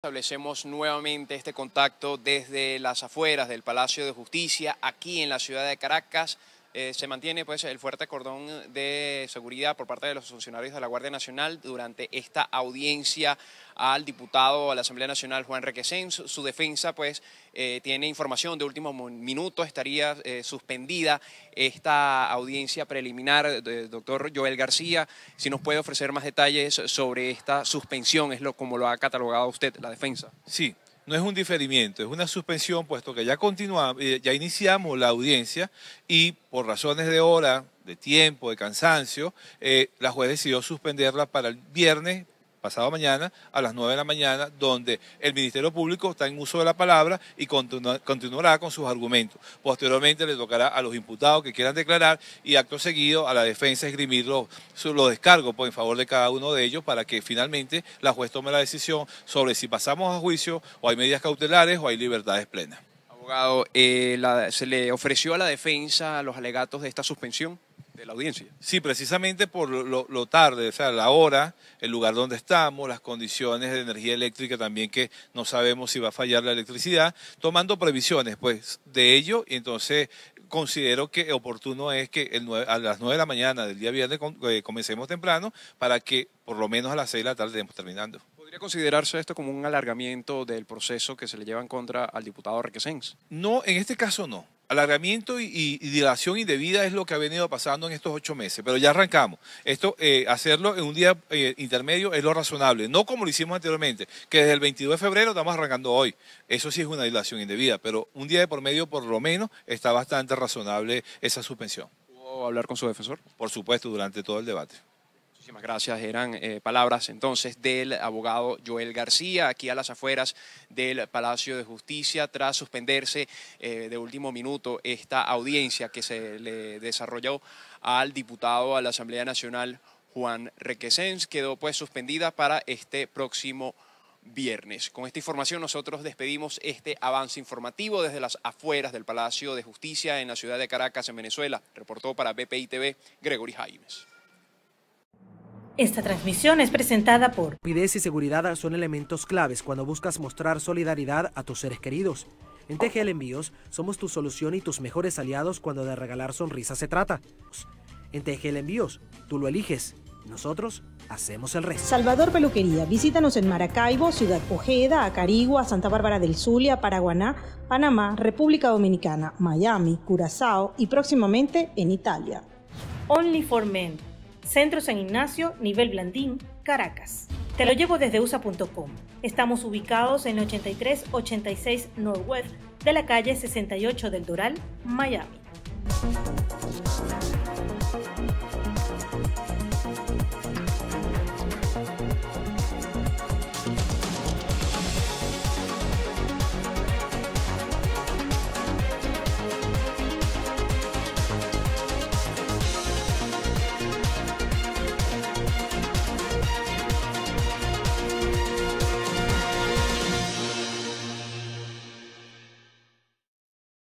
Establecemos nuevamente este contacto desde las afueras del Palacio de Justicia, aquí en la ciudad de Caracas. Eh, se mantiene pues el fuerte cordón de seguridad por parte de los funcionarios de la Guardia Nacional durante esta audiencia al diputado a la Asamblea Nacional Juan Requesens. Su defensa pues eh, tiene información de último minuto, estaría eh, suspendida esta audiencia preliminar del doctor Joel García. Si nos puede ofrecer más detalles sobre esta suspensión, es lo como lo ha catalogado usted, la defensa. Sí, no es un diferimiento, es una suspensión, puesto que ya continuamos, eh, ya iniciamos la audiencia y por razones de hora, de tiempo, de cansancio, la juez decidió suspenderla para el viernes pasado mañana a las 9 de la mañana, donde el Ministerio Público está en uso de la palabra y continuará con sus argumentos. Posteriormente le tocará a los imputados que quieran declarar y acto seguido a la defensa esgrimir los, descargos pues, en favor de cada uno de ellos para que finalmente la juez tome la decisión sobre si pasamos a juicio o hay medidas cautelares o hay libertades plenas. Abogado, eh, ¿se le ofreció a la defensa los alegatos de esta suspensión? La audiencia. Sí, precisamente por lo, tarde, o sea, la hora, el lugar donde estamos, las condiciones de energía eléctrica también que no sabemos si va a fallar la electricidad, tomando previsiones pues de ello y entonces considero que oportuno es que el a las 9 de la mañana del día viernes eh, comencemos temprano para que por lo menos a las 6 de la tarde estemos terminando. ¿Podría considerarse esto como un alargamiento del proceso que se le lleva en contra al diputado Requesens? No, en este caso no alargamiento y, dilación indebida es lo que ha venido pasando en estos ocho meses, pero ya arrancamos. Esto, eh, hacerlo en un día eh, intermedio es lo razonable, no como lo hicimos anteriormente, que desde el 22 de febrero estamos arrancando hoy. Eso sí es una dilación indebida, pero un día de por medio por lo menos está bastante razonable esa suspensión. ¿Puedo hablar con su defensor? Por supuesto, durante todo el debate. Muchísimas gracias. Eran eh, palabras entonces del abogado Joel García, aquí a las afueras del Palacio de Justicia, tras suspenderse eh, de último minuto esta audiencia que se le desarrolló al diputado a la Asamblea Nacional Juan Requesens. Quedó pues suspendida para este próximo viernes. Con esta información nosotros despedimos este avance informativo desde las afueras del Palacio de Justicia en la ciudad de Caracas, en Venezuela. Reportó para BPI TV Gregory Jaimes. Esta transmisión es presentada por Rapidez y seguridad son elementos claves cuando buscas mostrar solidaridad a tus seres queridos. En TGL Envíos somos tu solución y tus mejores aliados cuando de regalar sonrisas se trata. En TGL Envíos, tú lo eliges. Nosotros hacemos el resto. Salvador Peluquería. Visítanos en Maracaibo, Ciudad Ojeda, Acarigua, Santa Bárbara del Zulia, Paraguaná, Panamá, República Dominicana, Miami, Curazao y próximamente en Italia. Only for Men Centro San Ignacio, nivel Blandín, Caracas. Te lo llevo desde usa.com. Estamos ubicados en 8386 Northwest de la calle 68 del Doral, Miami.